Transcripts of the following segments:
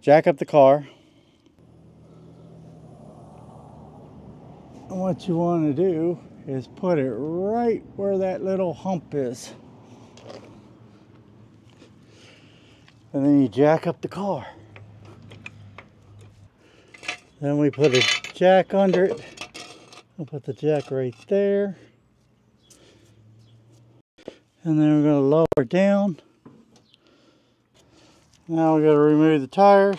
jack up the car. And what you want to do is put it right where that little hump is. And then you jack up the car. Then we put a jack under it. We'll put the jack right there. And then we're going to lower down. Now we got to remove the tires.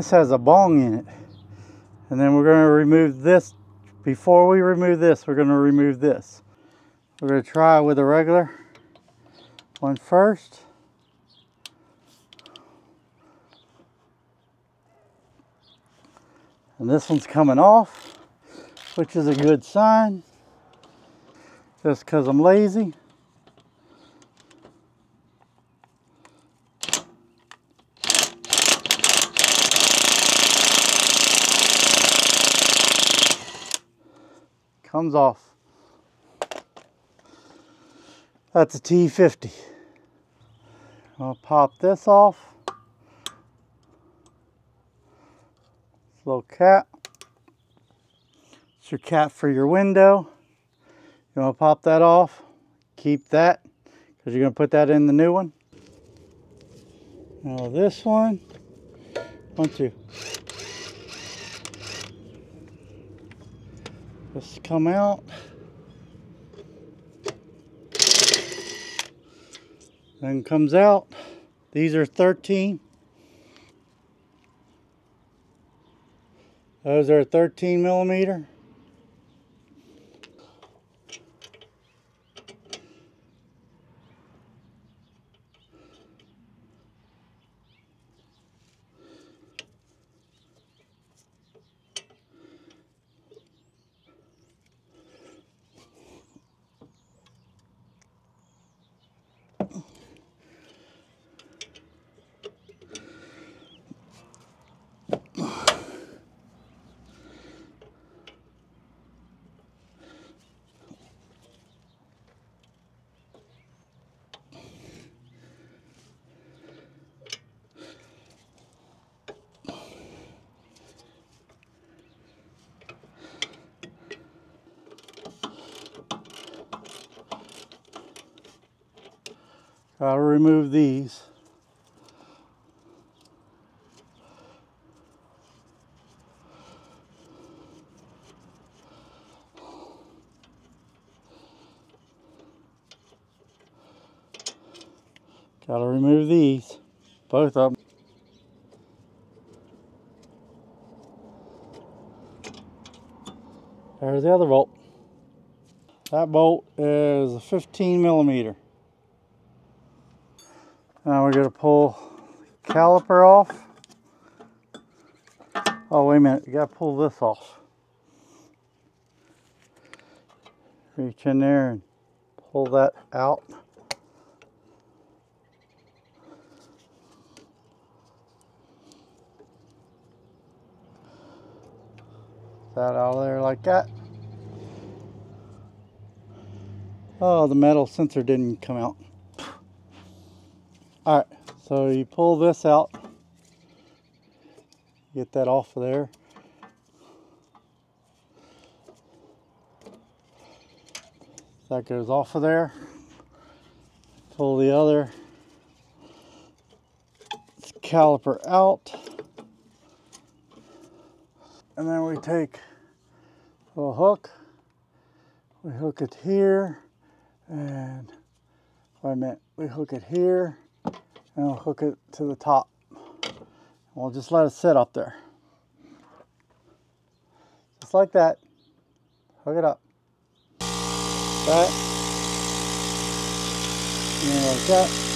This has a bong in it. And then we're going to remove this. Before we remove this, we're going to remove this. We're going to try with a regular one first. And this one's coming off, which is a good sign. Just because I'm lazy. Comes off. That's a T50. I'll pop this off. This little cap. It's your cap for your window. You want to pop that off. Keep that because you're going to put that in the new one. Now this one, one, two. Come out. Then comes out. These are 13. Those are 13 millimeter. I'll remove these. Gotta remove these, both of them. There's the other bolt. That bolt is a 15 millimeter. We're going to pull caliper off. Oh, wait a minute. You got to pull this off. Reach in there and pull that out. That out of there like that. Oh, the metal sensor didn't come out. All right, so you pull this out, get that off of there. That goes off of there. Pull the other caliper out. And then we take a hook, we hook it here, and wait a minute, we hook it here and we'll hook it to the top. We'll just let it sit up there. Just like that. Hook it up. That. And like that.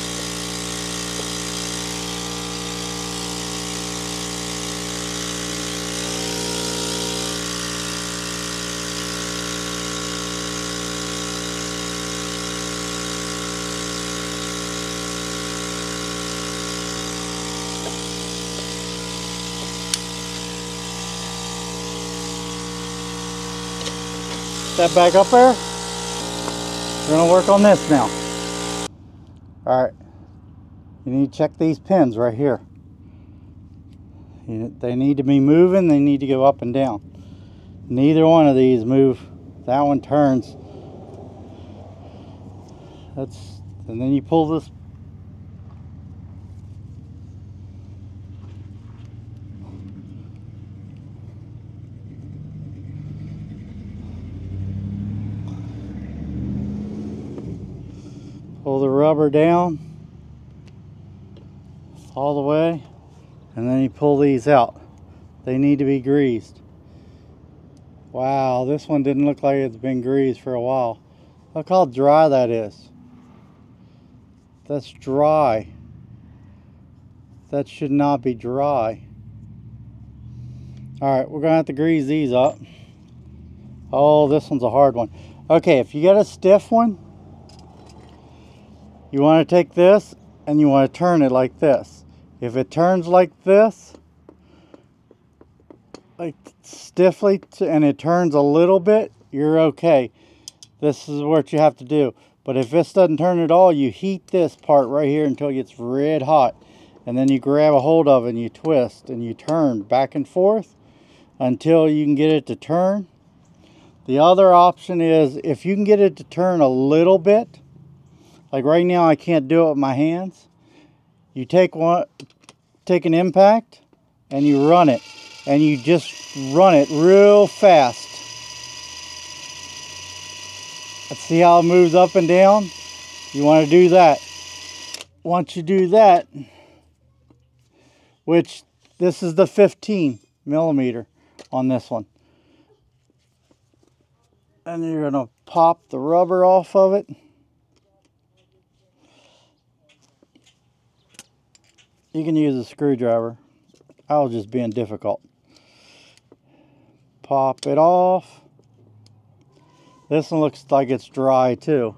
That back up there. We're gonna work on this now. All right, you need to check these pins right here. They need to be moving, they need to go up and down. Neither one of these move. That one turns. That's, and then you pull this pull the rubber down all the way and then you pull these out. They need to be greased. Wow this one didn't look like it's been greased for a while. Look how dry that is. That's dry. That should not be dry. All right we're gonna have to grease these up. Oh this one's a hard one. Okay if you get a stiff one you want to take this and you want to turn it like this. If it turns like this, like stiffly, and it turns a little bit, you're okay. This is what you have to do. But if this doesn't turn at all, you heat this part right here until it gets red hot. And then you grab a hold of it and you twist and you turn back and forth until you can get it to turn. The other option is if you can get it to turn a little bit, like right now, I can't do it with my hands. You take one, take an impact and you run it. And you just run it real fast. Let's see how it moves up and down. You want to do that. Once you do that, which this is the 15 millimeter on this one. And you're going to pop the rubber off of it. You can use a screwdriver. I was just being difficult. Pop it off. This one looks like it's dry too.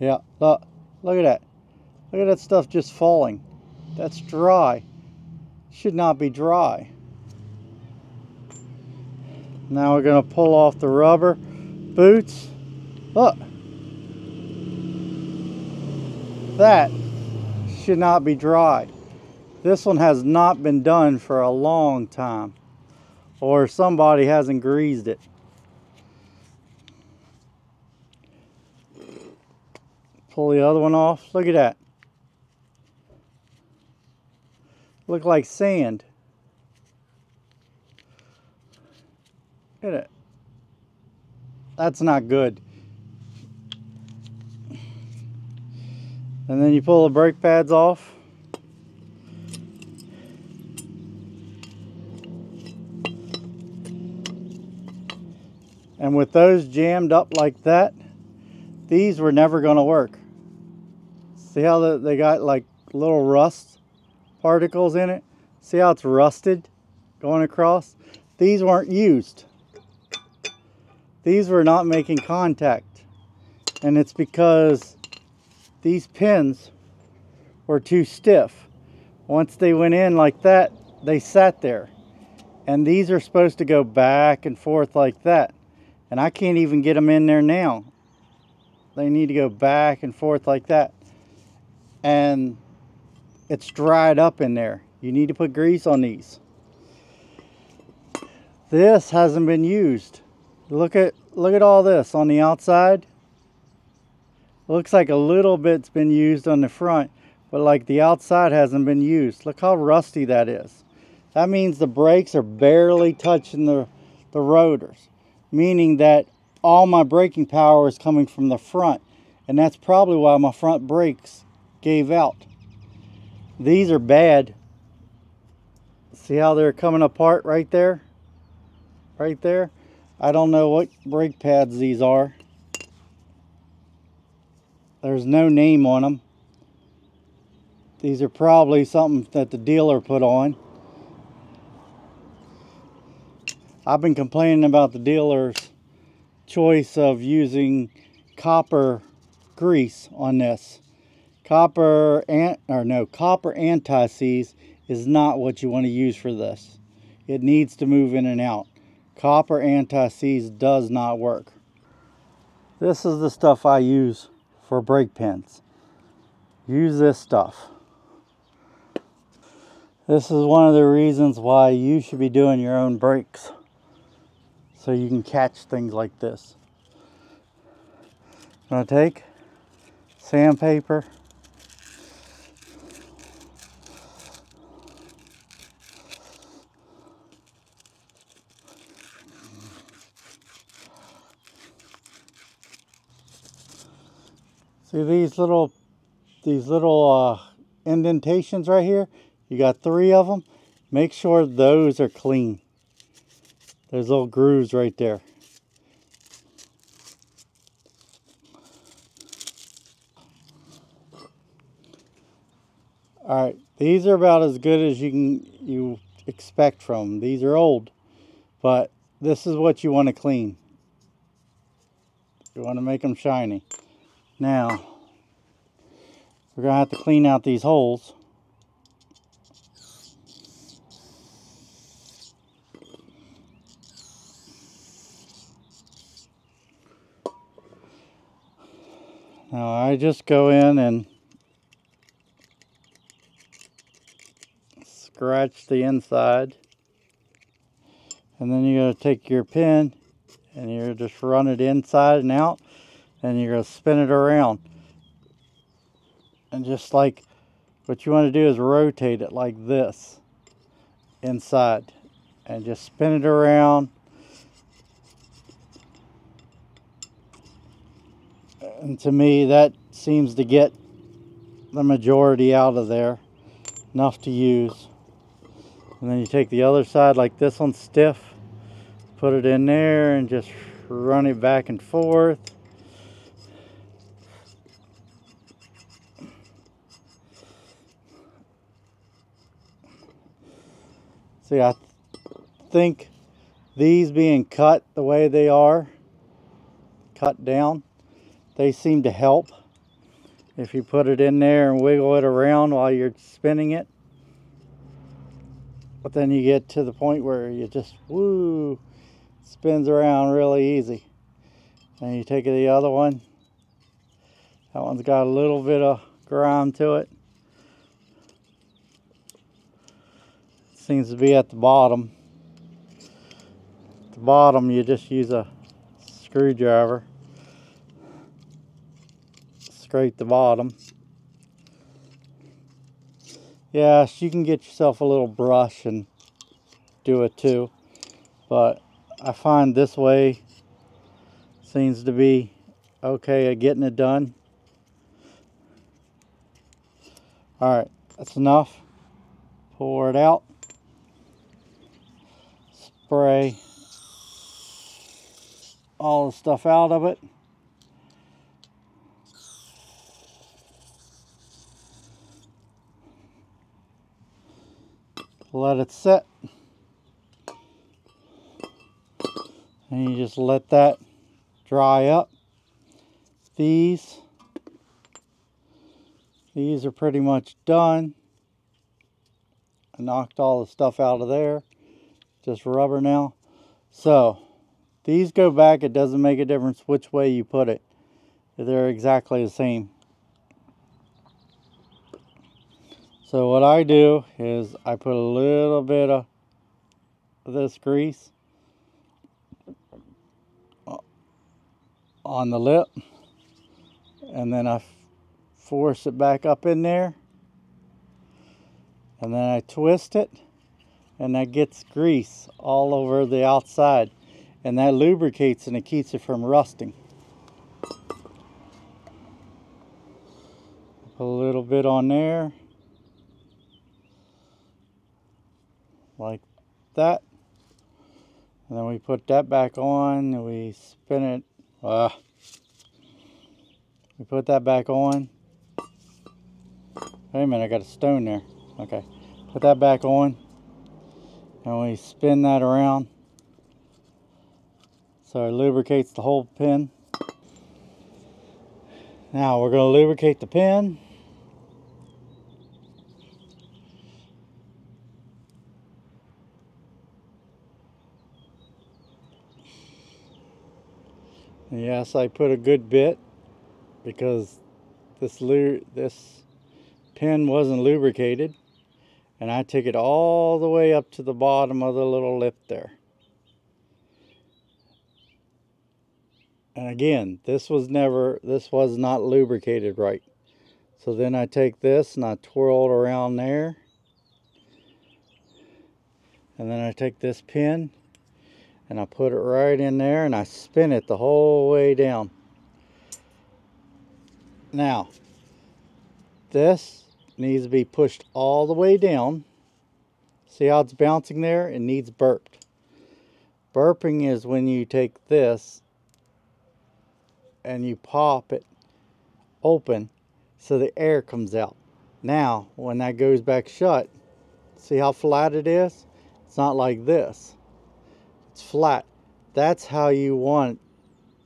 Yeah, look, look at that. Look at that stuff just falling. That's dry. Should not be dry. Now we're going to pull off the rubber boots. Look. That should not be dry. This one has not been done for a long time or somebody hasn't greased it. Pull the other one off. Look at that. Look like sand. Look at it. That's not good. And then you pull the brake pads off. And with those jammed up like that these were never going to work. See how they got like little rust particles in it? See how it's rusted going across? These weren't used. These were not making contact. And it's because these pins were too stiff. Once they went in like that, they sat there. And these are supposed to go back and forth like that. And I can't even get them in there now. They need to go back and forth like that. And it's dried up in there. You need to put grease on these. This hasn't been used. Look at look at all this on the outside. Looks like a little bit's been used on the front, but like the outside hasn't been used. Look how rusty that is. That means the brakes are barely touching the, the rotors, meaning that all my braking power is coming from the front. And that's probably why my front brakes gave out. These are bad. See how they're coming apart right there? Right there? I don't know what brake pads these are. There's no name on them. These are probably something that the dealer put on. I've been complaining about the dealer's choice of using copper grease on this. Copper, and or no, copper anti-seize is not what you want to use for this. It needs to move in and out. Copper anti-seize does not work. This is the stuff I use for brake pins. Use this stuff. This is one of the reasons why you should be doing your own brakes. So you can catch things like this. I'm gonna take sandpaper. See these little these little uh, indentations right here? You got three of them. Make sure those are clean. There's little grooves right there. All right, these are about as good as you can you expect from them. These are old, but this is what you want to clean. You want to make them shiny. Now, we're going to have to clean out these holes. Now I just go in and scratch the inside. And then you're going to take your pin and you're just run it inside and out and you're going to spin it around. And just like what you want to do is rotate it like this inside and just spin it around. And to me, that seems to get the majority out of there, enough to use. And then you take the other side, like this one's stiff, put it in there and just run it back and forth. See, I think these being cut the way they are, cut down, they seem to help. If you put it in there and wiggle it around while you're spinning it, but then you get to the point where you just, woo, spins around really easy. And you take the other one. That one's got a little bit of grime to it. Seems to be at the bottom. At the bottom, you just use a screwdriver. Scrape the bottom. Yes, you can get yourself a little brush and do it too. But I find this way seems to be okay at getting it done. Alright, that's enough. Pour it out. Spray all the stuff out of it. let it set. And you just let that dry up. These, these are pretty much done. I knocked all the stuff out of there. Just rubber now. So, these go back. It doesn't make a difference which way you put it. They're exactly the same. So what I do is I put a little bit of this grease on the lip and then I force it back up in there and then I twist it and that gets grease all over the outside and that lubricates and it keeps it from rusting. Put a little bit on there like that. And then we put that back on and we spin it. Uh, we put that back on. Wait a minute, I got a stone there. Okay. Put that back on. And we spin that around. So it lubricates the whole pin. Now we're going to lubricate the pin. Yes, I put a good bit because this this pin wasn't lubricated and I took it all the way up to the bottom of the little lip there. And again, this was never, this was not lubricated right. So then I take this and I twirl it around there. And then I take this pin and I put it right in there and I spin it the whole way down. Now, this needs to be pushed all the way down. See how it's bouncing there? It needs burped. Burping is when you take this and you pop it open so the air comes out. Now, when that goes back shut, see how flat it is? It's not like this it's flat. That's how you want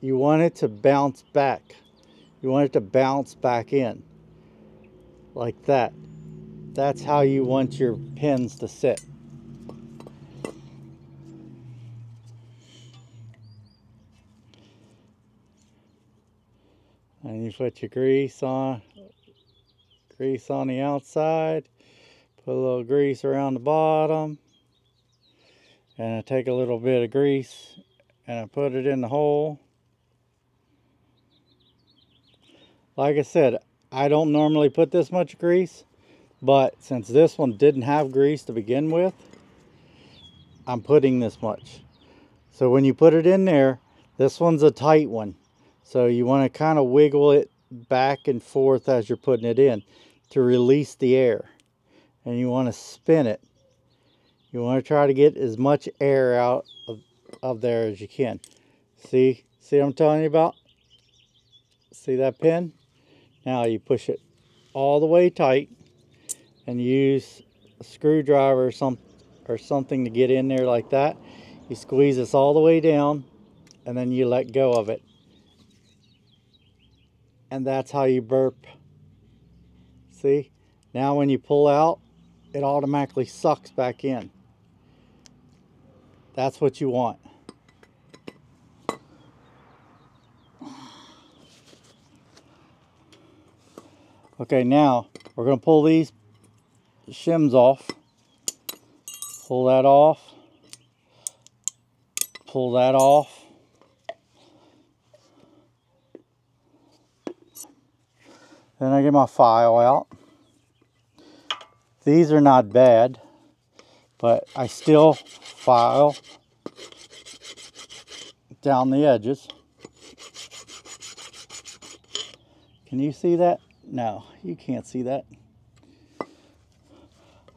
you want it to bounce back. You want it to bounce back in like that. That's how you want your pins to sit. And you put your grease on, grease on the outside, put a little grease around the bottom and I take a little bit of grease and I put it in the hole. Like I said, I don't normally put this much grease, but since this one didn't have grease to begin with, I'm putting this much. So when you put it in there, this one's a tight one. So you want to kind of wiggle it back and forth as you're putting it in to release the air. And you want to spin it you want to try to get as much air out of, of there as you can. See? See what I'm telling you about? See that pin? Now you push it all the way tight and use a screwdriver or, some, or something to get in there like that. You squeeze this all the way down and then you let go of it. And that's how you burp. See? Now when you pull out, it automatically sucks back in. That's what you want. Okay, now we're going to pull these shims off. Pull that off. Pull that off. Then I get my file out. These are not bad, but I still file down the edges. Can you see that? No, you can't see that.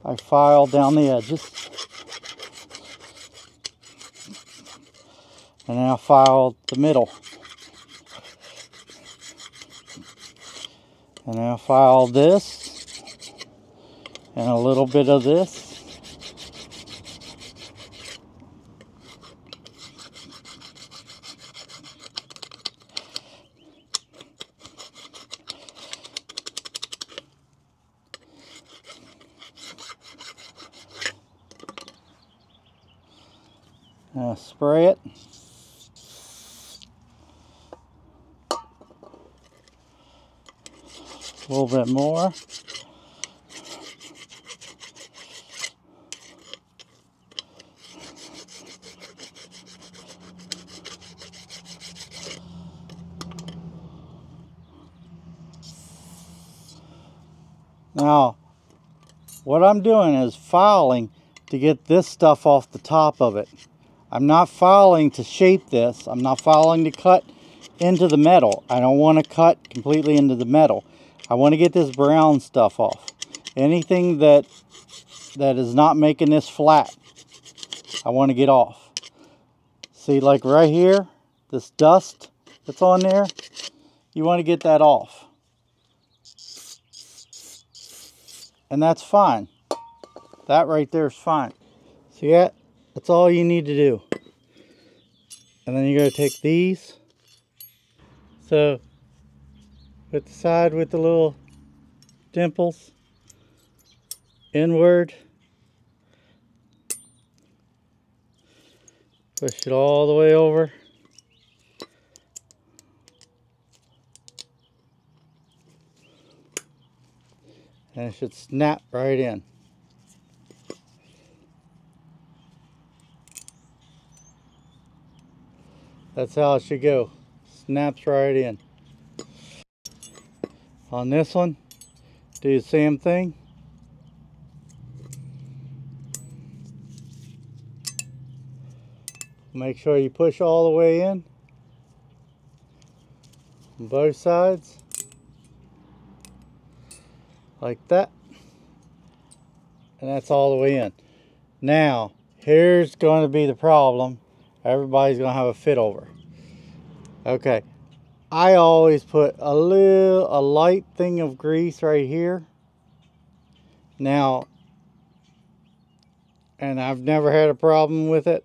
I file down the edges. And then I file the middle. And then I file this and a little bit of this. Uh, spray it. A little bit more. Now, what I'm doing is filing to get this stuff off the top of it. I'm not filing to shape this. I'm not filing to cut into the metal. I don't want to cut completely into the metal. I want to get this brown stuff off. Anything that that is not making this flat, I want to get off. See, like right here, this dust that's on there, you want to get that off. And that's fine. That right there is fine. See that? That's all you need to do. And then you're going to take these. So, with the side with the little dimples, inward. Push it all the way over. And it should snap right in. That's how it should go. Snaps right in. On this one, do the same thing. Make sure you push all the way in. On both sides. Like that. And that's all the way in. Now, here's going to be the problem everybody's gonna have a fit over. Okay, I always put a little, a light thing of grease right here. Now, and I've never had a problem with it.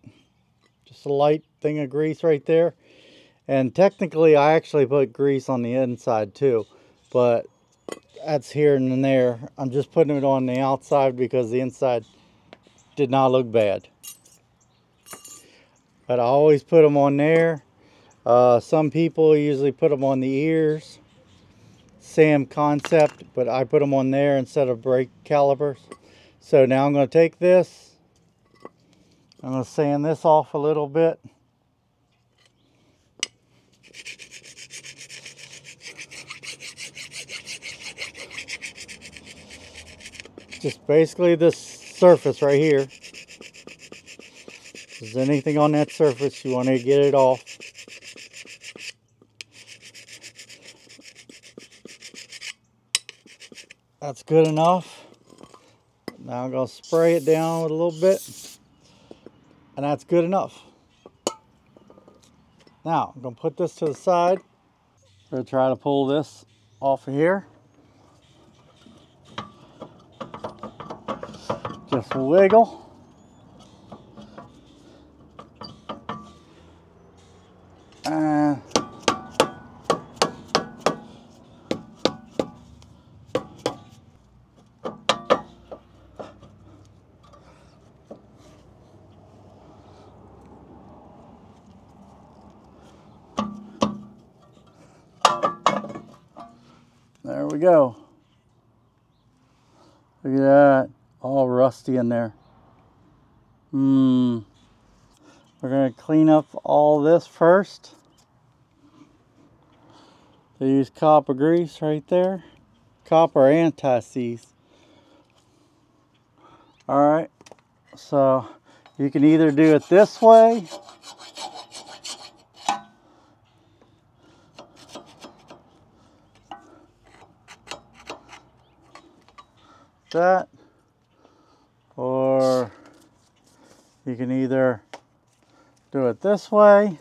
Just a light thing of grease right there. And technically, I actually put grease on the inside too, but that's here and there. I'm just putting it on the outside because the inside did not look bad but I always put them on there. Uh, some people usually put them on the ears. Same concept, but I put them on there instead of brake calipers. So now I'm going to take this. I'm going to sand this off a little bit. Just basically this surface right here there's anything on that surface, you want to get it off. That's good enough. Now I'm going to spray it down with a little bit. And that's good enough. Now, I'm going to put this to the side. I'm going to try to pull this off of here. Just wiggle. We go. Look at that. All rusty in there. Hmm. We're going to clean up all this first. They use copper grease right there. Copper anti-seize. Alright. So you can either do it this way that. Or you can either do it this way.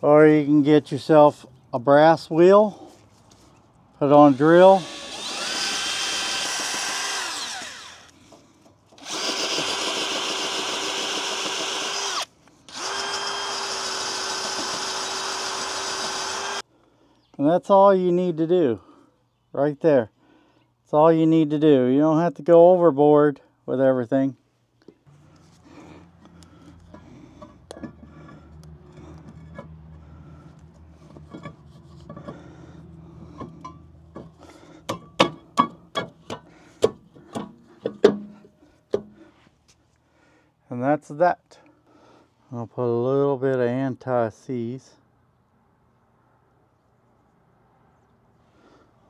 Or you can get yourself a brass wheel put on drill And that's all you need to do right there. That's all you need to do. You don't have to go overboard with everything. And that's that. I'll put a little bit of anti-seize.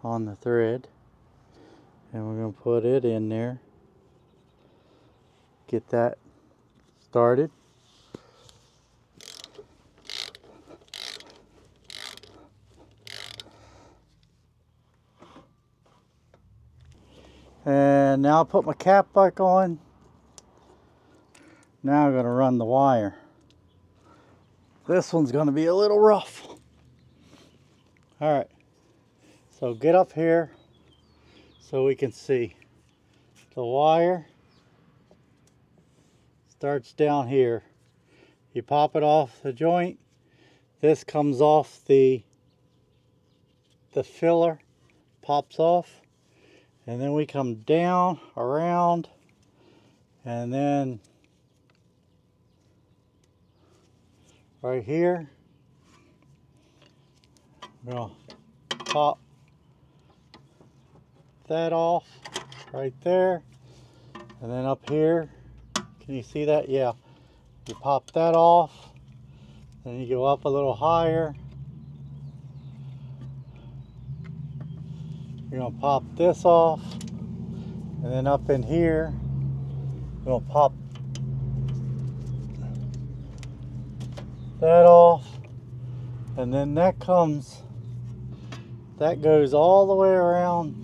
On the thread. And we're going to put it in there. Get that started. And now I'll put my cap back on. Now I'm going to run the wire. This one's going to be a little rough. All right so get up here so we can see. The wire starts down here. You pop it off the joint. This comes off the the filler, pops off. And then we come down, around, and then right here I'm gonna pop that off right there. And then up here, can you see that? Yeah. You pop that off. Then you go up a little higher. You're gonna pop this off. And then up in here, you're gonna pop that off. And then that comes, that goes all the way around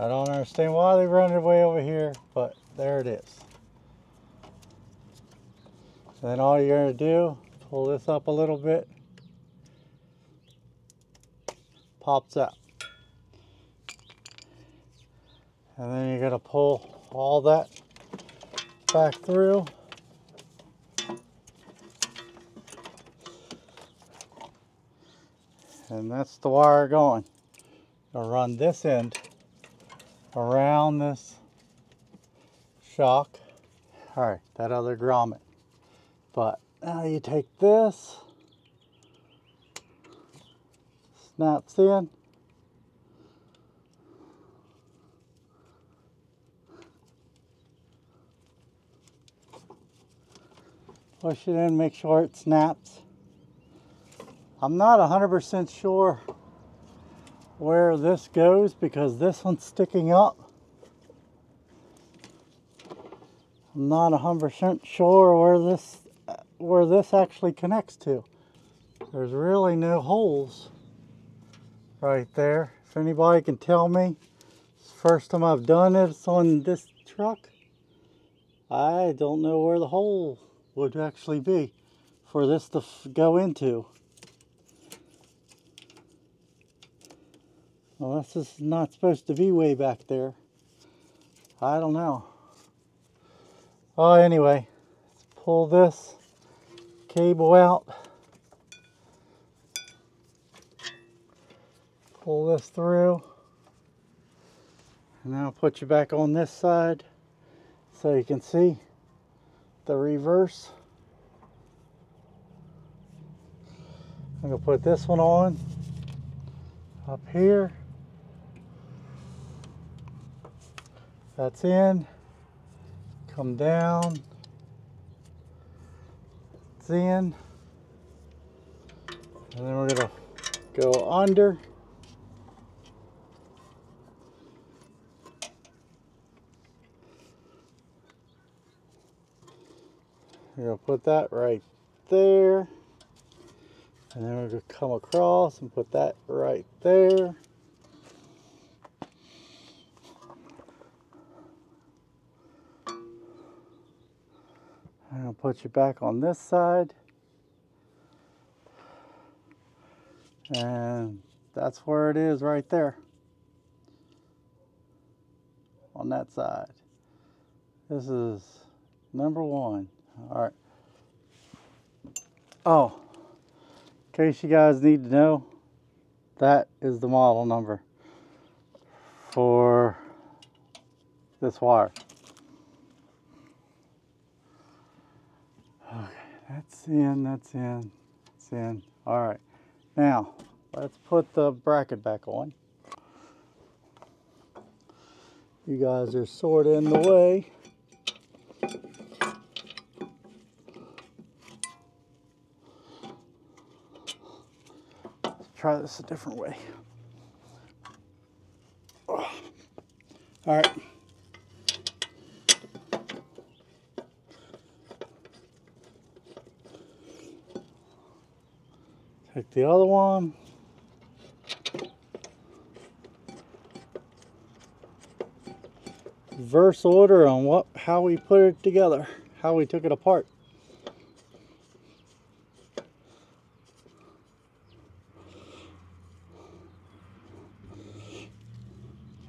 I don't understand why they run it way over here, but there it is. Then all you're to do, pull this up a little bit, pops out. And then you're to pull all that back through. And that's the wire going. I'll run this end around this shock. All right, that other grommet. But now you take this, snaps in. Push it in, make sure it snaps. I'm not 100% sure where this goes because this one's sticking up. I'm not 100% sure where this where this actually connects to. There's really no holes right there. If anybody can tell me, it's the first time I've done it it's on this truck. I don't know where the hole would actually be for this to go into. Well, this is not supposed to be way back there. I don't know. Oh, anyway, let's pull this cable out. Pull this through. And I'll put you back on this side so you can see the reverse. I'm going to put this one on up here. That's in. Come down. It's in. And then we're going to go under. We're going to put that right there. And then we're going to come across and put that right there. I'll put you back on this side. And that's where it is right there. On that side. This is number one. All right. Oh, in case you guys need to know, that is the model number for this wire. That's in, that's in, that's in. All right. Now, let's put the bracket back on. You guys are sort of in the way. Let's try this a different way. All right. Take the other one. Verse order on what how we put it together, how we took it apart.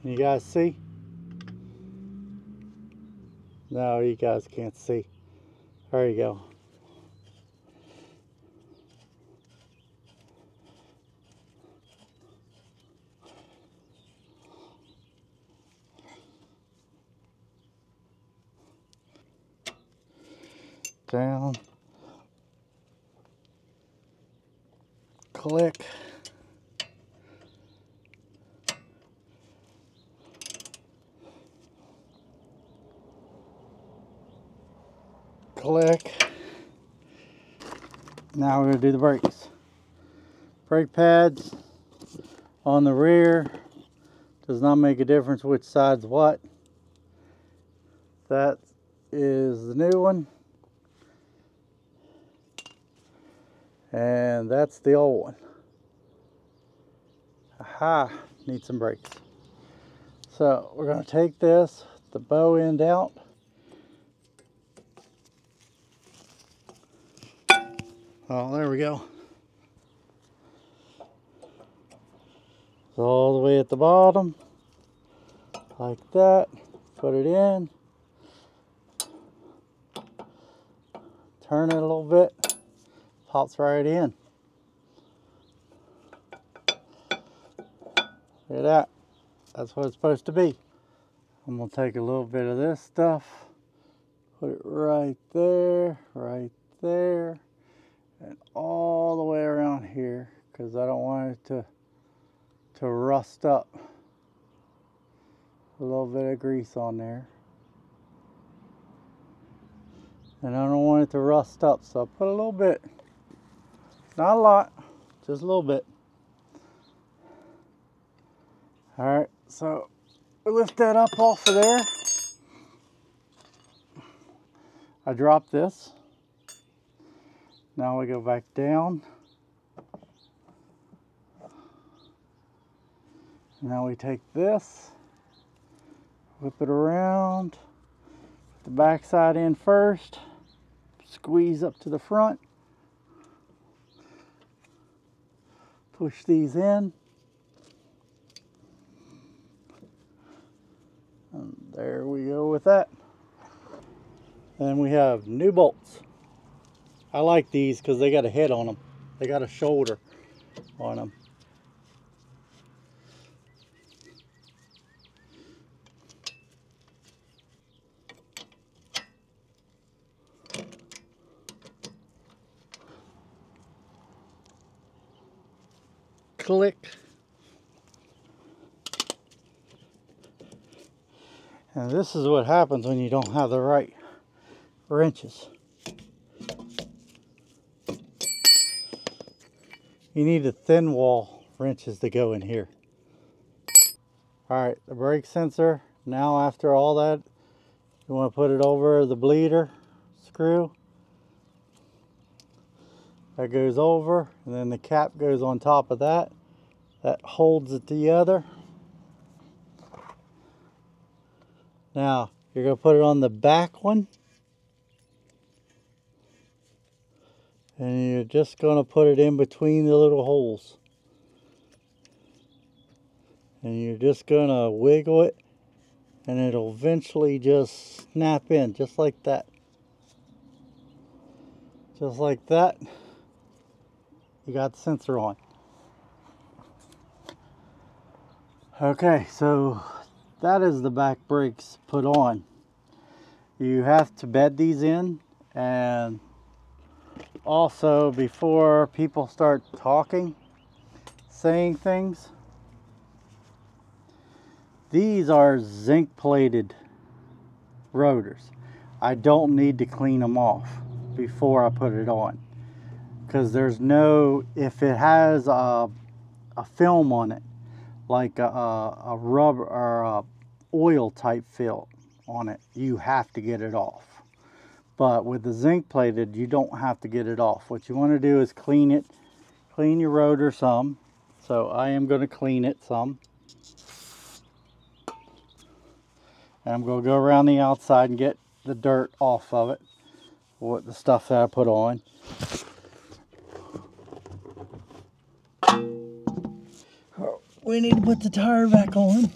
You guys see? No, you guys can't see. There you go. Down. Click. Click. Now we're going to do the brakes. Brake pads on the rear does not make a difference which side's what. That is the new one. That's the old one. Aha, need some brakes. So we're going to take this, the bow end out. Oh, there we go. All the way at the bottom, like that. Put it in. Turn it a little bit. Pops right in. At that. That's what it's supposed to be. I'm to take a little bit of this stuff. Put it right there, right there and all the way around here because I don't want it to to rust up. A little bit of grease on there. And I don't want it to rust up, so I put a little bit. Not a lot, just a little bit. All right, so we lift that up off of there. I drop this. Now we go back down. Now we take this, whip it around, put the back side in first, squeeze up to the front, push these in, there we go with that. And we have new bolts. I like these because they got a head on them. They got a shoulder on them. Click. And this is what happens when you don't have the right wrenches. you need a thin wall wrenches to go in here. All right, the brake sensor. Now after all that, you want to put it over the bleeder screw. That goes over, and then the cap goes on top of that. That holds it together. Now, you're going to put it on the back one. and you're just going to put it in between the little holes. And you're just going to wiggle it and it'll eventually just snap in just like that. Just like that. You got the sensor on. Okay so that is the back brakes put on you have to bed these in and also before people start talking, saying things, these are zinc plated rotors. I don't need to clean them off before I put it on because there's no, if it has a, a film on it, like a, a rubber or a oil type film on it, you have to get it off. But with the zinc plated, you don't have to get it off. What you want to do is clean it, clean your rotor some. So I am going to clean it some. And I'm going to go around the outside and get the dirt off of it. What the stuff that I put on. We need to put the tire back on.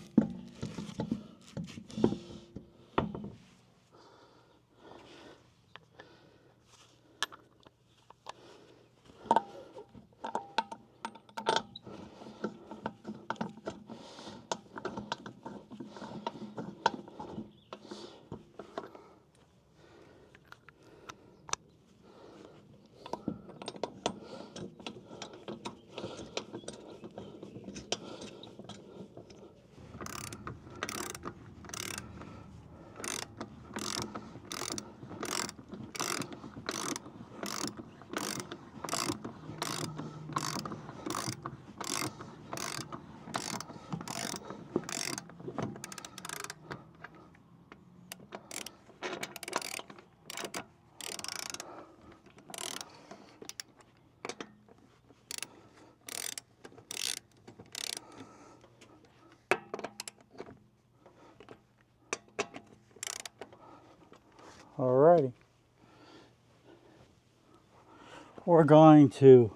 We're going to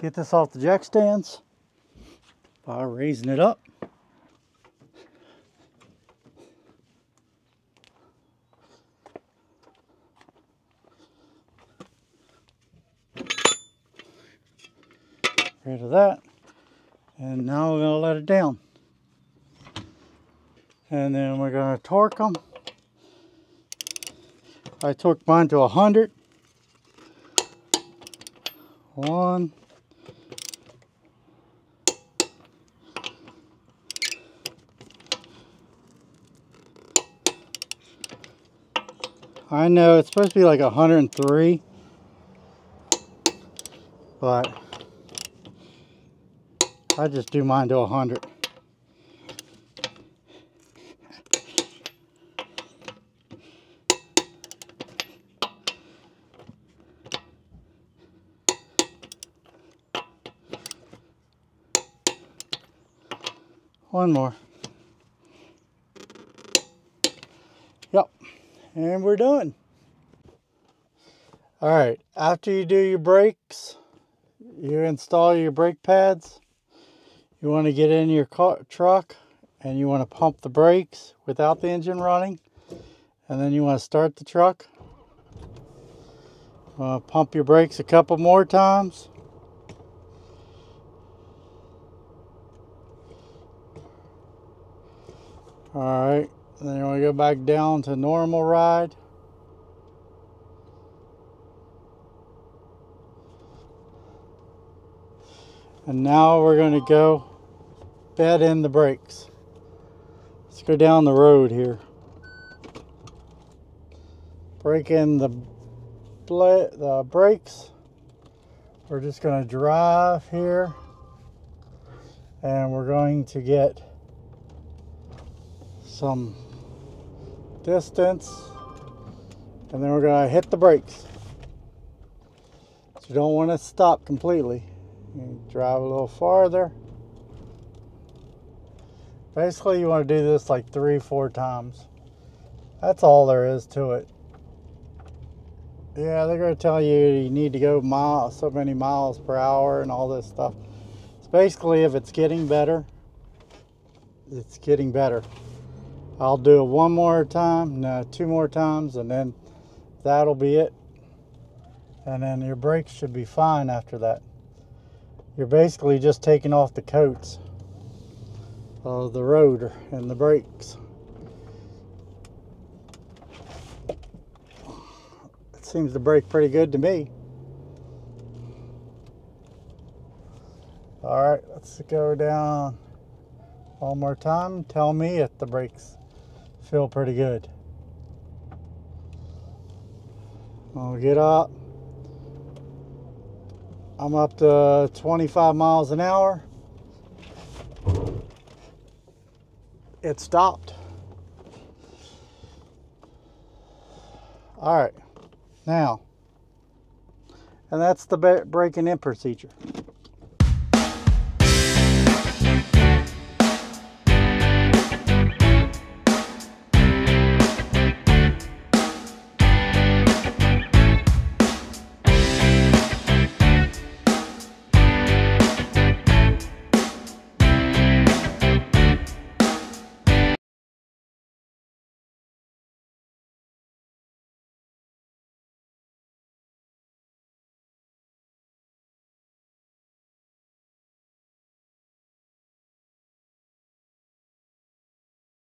get this off the jack stands by raising it up. Rid of that. And now we're going to let it down. And then we're going to torque them. I torqued mine to 100. One. I know it's supposed to be like 103, but I just do mine to 100. One more. Yep. And we're done. All right. After you do your brakes, you install your brake pads. You want to get in your car, truck and you want to pump the brakes without the engine running. And then you want to start the truck. Uh, pump your brakes a couple more times. All right, then you want to go back down to normal ride. And now we're going to go bed in the brakes. Let's go down the road here. Break in the, the brakes. We're just going to drive here and we're going to get some distance and then we're going to hit the brakes. So you don't want to stop completely. You drive a little farther. Basically you want to do this like three, four times. That's all there is to it. Yeah, they're going to tell you you need to go mile, so many miles per hour and all this stuff. It's basically if it's getting better, it's getting better. I'll do it one more time, no, two more times, and then that'll be it. And then your brakes should be fine after that. You're basically just taking off the coats of the rotor and the brakes. It seems to brake pretty good to me. All right, let's go down one more time. Tell me if the brakes feel pretty good. I'll get up. I'm up to 25 miles an hour. It stopped. All right, now, and that's the breaking in procedure.